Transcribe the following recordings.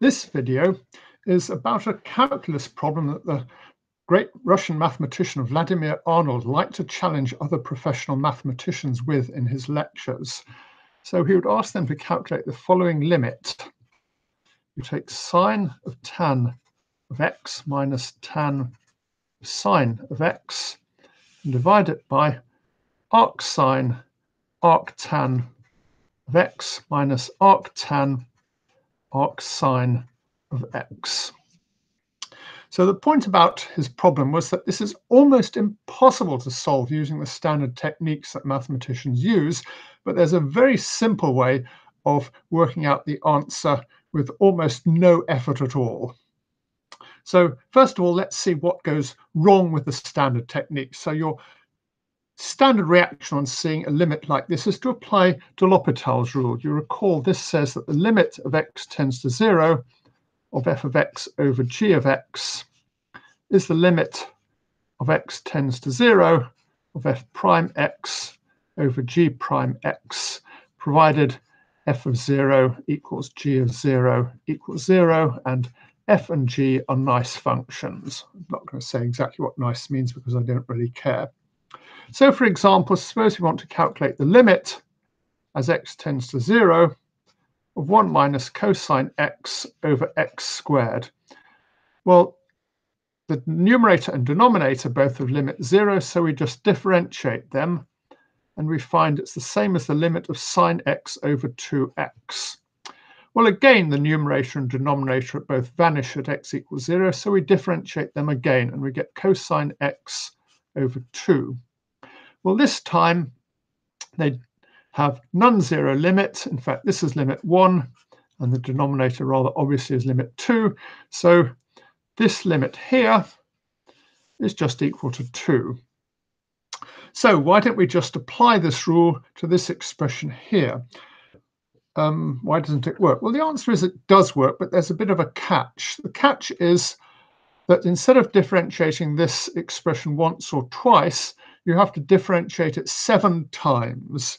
This video is about a calculus problem that the great Russian mathematician Vladimir Arnold liked to challenge other professional mathematicians with in his lectures. So he would ask them to calculate the following limit. You take sine of tan of x minus tan sine of x and divide it by arc sine arc tan of x minus arc tan arc sine of x. So the point about his problem was that this is almost impossible to solve using the standard techniques that mathematicians use, but there's a very simple way of working out the answer with almost no effort at all. So first of all, let's see what goes wrong with the standard techniques. So your standard reaction on seeing a limit like this is to apply L'Hopital's rule. You recall this says that the limit of x tends to zero of f of x over g of x is the limit of x tends to zero of f prime x over g prime x, provided f of zero equals g of zero equals zero, and f and g are nice functions. I'm not going to say exactly what nice means because I don't really care. So for example, suppose we want to calculate the limit as x tends to 0 of 1 minus cosine x over x squared. Well, the numerator and denominator both have limit 0, so we just differentiate them, and we find it's the same as the limit of sine x over 2x. Well, again, the numerator and denominator both vanish at x equals 0, so we differentiate them again, and we get cosine x over 2. Well, this time they have non-zero limit. In fact, this is limit 1, and the denominator rather obviously is limit 2. So this limit here is just equal to 2. So why don't we just apply this rule to this expression here? Um, why doesn't it work? Well, the answer is it does work, but there's a bit of a catch. The catch is that instead of differentiating this expression once or twice, you have to differentiate it seven times.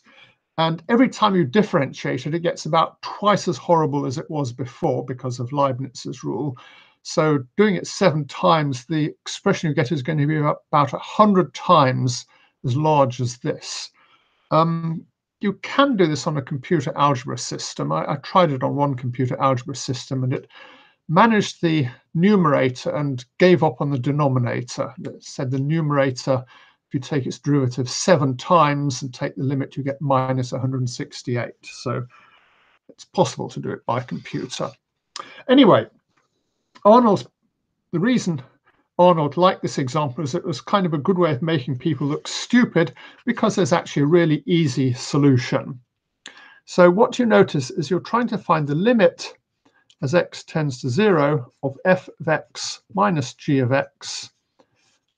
And every time you differentiate it, it gets about twice as horrible as it was before because of Leibniz's rule. So doing it seven times, the expression you get is going to be about 100 times as large as this. Um, you can do this on a computer algebra system. I, I, tried it on one computer algebra system and it managed the numerator and gave up on the denominator. It said the numerator if you take its derivative seven times and take the limit, you get minus 168. So it's possible to do it by computer. Anyway, Arnold's, the reason Arnold liked this example is it was kind of a good way of making people look stupid because there's actually a really easy solution. So what you notice is you're trying to find the limit as x tends to 0 of f of x minus g of x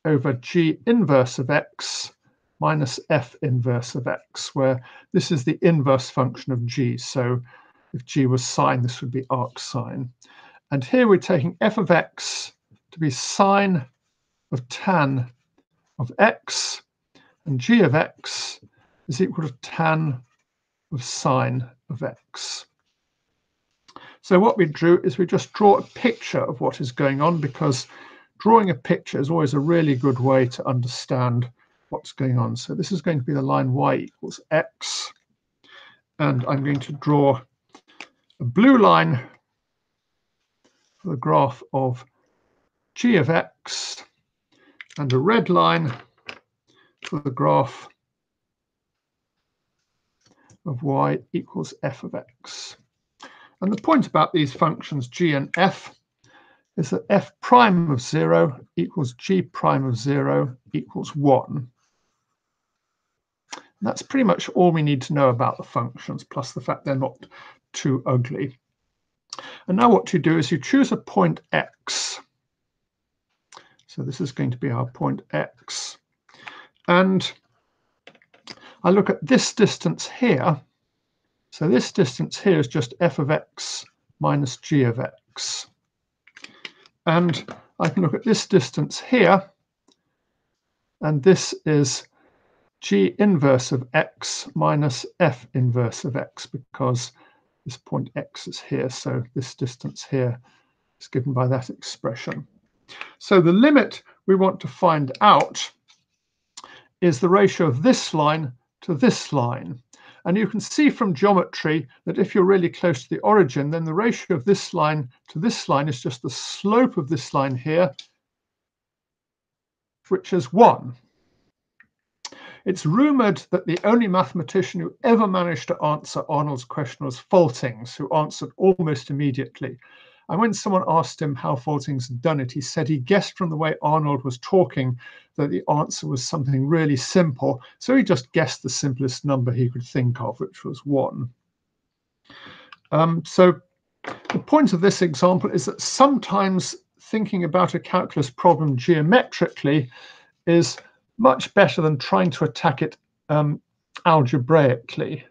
over g inverse of x minus f inverse of x, where this is the inverse function of g. So if g was sine, this would be arc sine. And here we're taking f of x to be sine of tan of x, and g of x is equal to tan of sine of x. So what we drew is we just draw a picture of what is going on because drawing a picture is always a really good way to understand what's going on. So this is going to be the line y equals x. And I'm going to draw a blue line for the graph of g of x and a red line for the graph of y equals f of x. And the point about these functions g and f is that f prime of 0 equals g prime of 0 equals 1. And that's pretty much all we need to know about the functions, plus the fact they're not too ugly. And now what you do is you choose a point x. So this is going to be our point x. And I look at this distance here. So this distance here is just f of x minus g of x. And I can look at this distance here, and this is g inverse of x minus f inverse of x, because this point x is here, so this distance here is given by that expression. So the limit we want to find out is the ratio of this line to this line. And you can see from geometry that if you're really close to the origin, then the ratio of this line to this line is just the slope of this line here, which is 1. It's rumored that the only mathematician who ever managed to answer Arnold's question was Faltings, who answered almost immediately. And when someone asked him how Faltings had done it, he said he guessed from the way Arnold was talking that the answer was something really simple. So he just guessed the simplest number he could think of, which was one. Um, so the point of this example is that sometimes thinking about a calculus problem geometrically is much better than trying to attack it um, algebraically.